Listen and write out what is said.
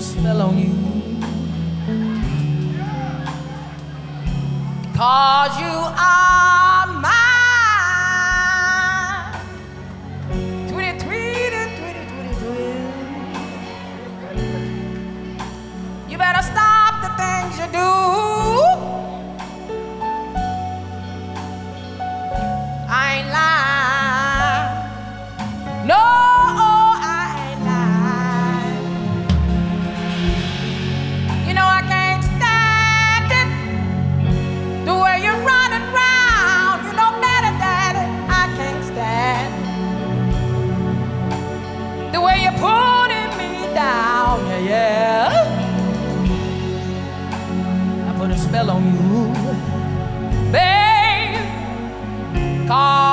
spell on you. Cause you are mine. Tweety, tweety, tweety, tweety, tweety. You better stop the things you do. put a spell on you, babe. Cause